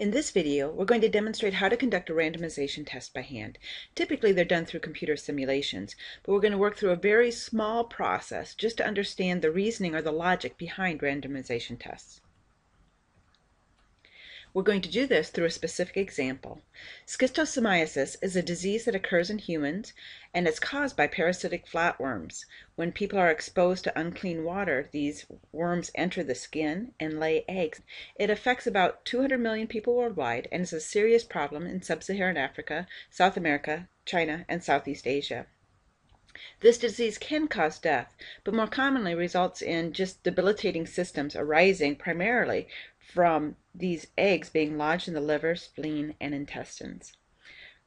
In this video, we're going to demonstrate how to conduct a randomization test by hand. Typically, they're done through computer simulations, but we're going to work through a very small process just to understand the reasoning or the logic behind randomization tests. We're going to do this through a specific example. Schistosomiasis is a disease that occurs in humans and is caused by parasitic flatworms. When people are exposed to unclean water, these worms enter the skin and lay eggs. It affects about 200 million people worldwide and is a serious problem in sub-Saharan Africa, South America, China, and Southeast Asia. This disease can cause death, but more commonly results in just debilitating systems arising primarily from these eggs being lodged in the liver, spleen, and intestines.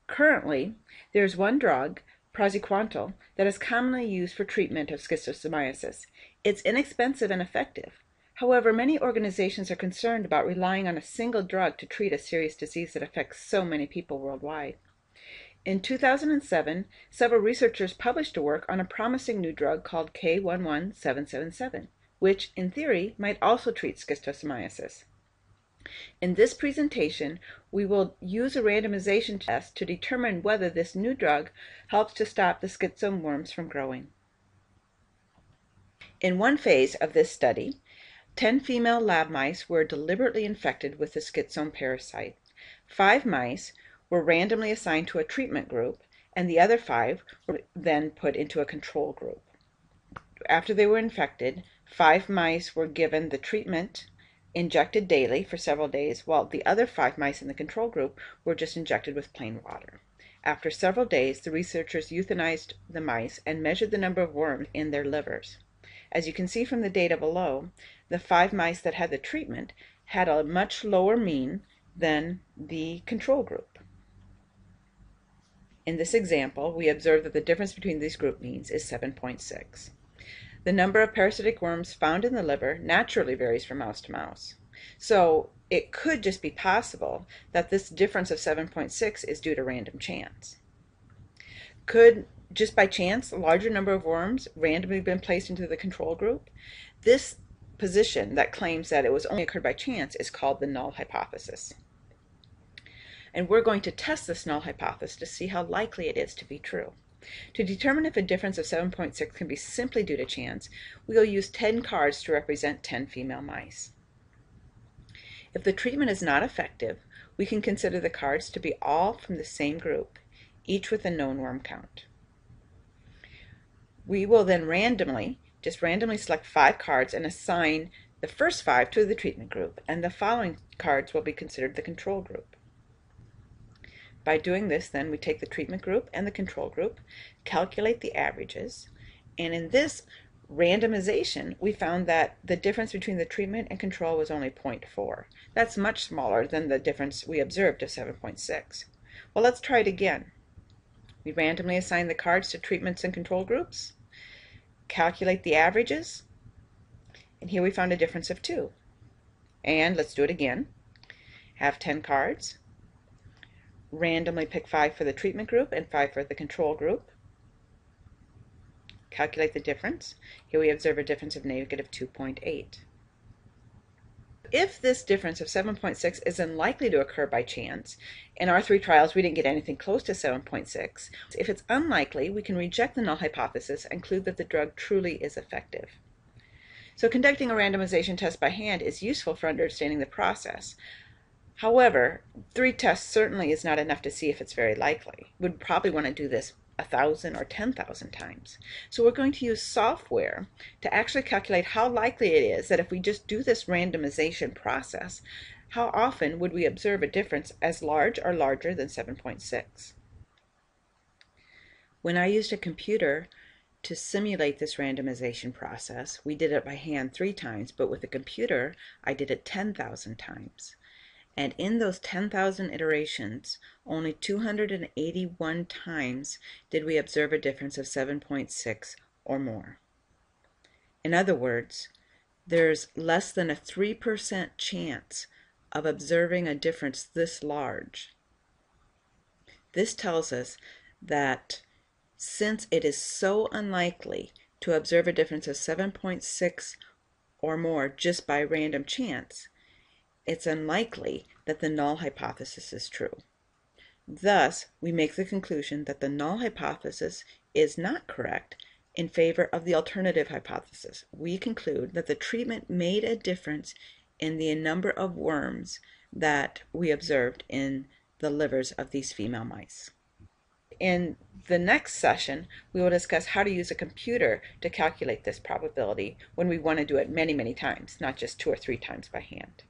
Currently, there is one drug, praziquantel, that is commonly used for treatment of schistosomiasis. It's inexpensive and effective. However, many organizations are concerned about relying on a single drug to treat a serious disease that affects so many people worldwide. In 2007, several researchers published a work on a promising new drug called K11777, which, in theory, might also treat schistosomiasis. In this presentation, we will use a randomization test to determine whether this new drug helps to stop the schistosome worms from growing. In one phase of this study, 10 female lab mice were deliberately infected with the schistosome parasite. Five mice were randomly assigned to a treatment group, and the other five were then put into a control group. After they were infected, five mice were given the treatment injected daily for several days, while the other five mice in the control group were just injected with plain water. After several days, the researchers euthanized the mice and measured the number of worms in their livers. As you can see from the data below, the five mice that had the treatment had a much lower mean than the control group. In this example, we observe that the difference between these group means is 7.6. The number of parasitic worms found in the liver naturally varies from mouse to mouse. So it could just be possible that this difference of 7.6 is due to random chance. Could, just by chance, a larger number of worms randomly been placed into the control group? This position that claims that it was only occurred by chance is called the null hypothesis and we're going to test this null hypothesis to see how likely it is to be true. To determine if a difference of 7.6 can be simply due to chance, we will use 10 cards to represent 10 female mice. If the treatment is not effective, we can consider the cards to be all from the same group, each with a known worm count. We will then randomly, just randomly select five cards and assign the first five to the treatment group, and the following cards will be considered the control group. By doing this, then, we take the treatment group and the control group, calculate the averages, and in this randomization, we found that the difference between the treatment and control was only 0.4. That's much smaller than the difference we observed of 7.6. Well, let's try it again. We randomly assign the cards to treatments and control groups, calculate the averages, and here we found a difference of 2. And let's do it again. Have 10 cards, randomly pick 5 for the treatment group and 5 for the control group. Calculate the difference. Here we observe a difference of negative 2.8. If this difference of 7.6 is unlikely to occur by chance, in our three trials we didn't get anything close to 7.6, if it's unlikely, we can reject the null hypothesis and conclude that the drug truly is effective. So conducting a randomization test by hand is useful for understanding the process, However, three tests certainly is not enough to see if it's very likely. We'd probably want to do this a thousand or ten thousand times. So we're going to use software to actually calculate how likely it is that if we just do this randomization process, how often would we observe a difference as large or larger than 7.6? When I used a computer to simulate this randomization process, we did it by hand three times, but with a computer, I did it 10,000 times and in those 10,000 iterations, only 281 times did we observe a difference of 7.6 or more. In other words, there's less than a 3% chance of observing a difference this large. This tells us that since it is so unlikely to observe a difference of 7.6 or more just by random chance, it's unlikely that the null hypothesis is true. Thus, we make the conclusion that the null hypothesis is not correct in favor of the alternative hypothesis. We conclude that the treatment made a difference in the number of worms that we observed in the livers of these female mice. In the next session, we will discuss how to use a computer to calculate this probability when we want to do it many, many times, not just two or three times by hand.